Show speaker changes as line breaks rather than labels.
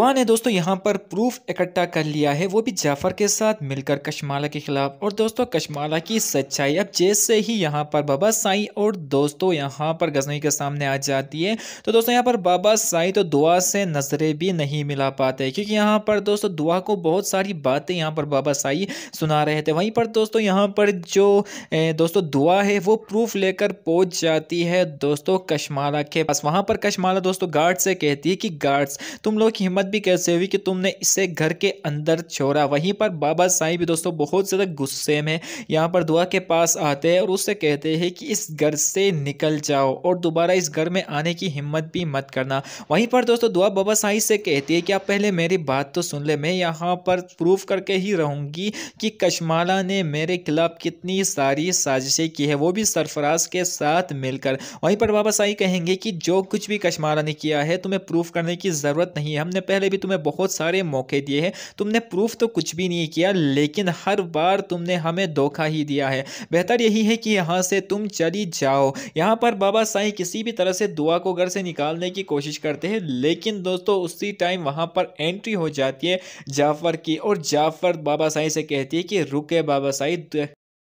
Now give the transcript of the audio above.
दुआ ने दोस्तों यहाँ पर प्रूफ इकट्ठा कर लिया है, वो भी जाफ़र के साथ मिलकर कशमाला के खिलाफ। और दोस्तों, कशमाला की सच्चाई अब जैसे ही यहाँ पर बाबा साई और दोस्तों यहाँ पर गजनवी के सामने आ जाती है तो दोस्तों यहाँ पर बाबा साई तो दुआ से नज़रें भी नहीं मिला पाते, क्योंकि यहाँ पर दोस्तों दुआ को बहुत सारी बातें यहाँ पर बाबा साई सुना रहे थे। वहीं पर दोस्तों यहाँ पर जो दोस्तों दुआ है, वो प्रूफ लेकर पहुँच जाती है दोस्तों कशमाला के पास। वहाँ पर कशमाला दोस्तों गार्ड से कहती है कि, गार्ड्स, तुम लोग हिम्मत भी कैसे हुई कि तुमने इसे घर के अंदर छोड़ा? वहीं पर बाबा साईं भी दोस्तों बहुत ज़्यादा गुस्से में यहाँ पर दुआ के पास आते हैं और उससे कहते हैं कि इस घर से निकल जाओ और दोबारा इस घर में आने की हिम्मत भी मत करना। वहीं पर दोस्तों दुआ बाबा साईं से कहती है कि आप पहले मेरी बात तो सुन ले, मैं यहाँ पर प्रूफ करके ही रहूँगी कि कशमाला ने मेरे खिलाफ कितनी सारी साजिशें की है, वो भी सरफराज के साथ मिलकर। वहीं पर बाबा साई कहेंगे कि जो कुछ भी कशमाला ने किया है, तुम्हें प्रूफ करने की ज़रूरत नहीं है, हमने पहले भी तुम्हें बहुत सारे मौके दिए हैं। तुमने प्रूफ तो कुछ भी नहीं किया, लेकिन हर बार तुमने हमें धोखा ही दिया है। बेहतर यही है कि यहाँ से तुम चली जाओ। यहाँ पर बाबा साईं किसी भी तरह से दुआ को घर से निकालने की कोशिश करते हैं, लेकिन दोस्तों उसी टाइम वहाँ पर एंट्री हो जाती है जाफ़र की, और जाफ़र बाबा साईं से कहती है कि, रुके बाबा साईं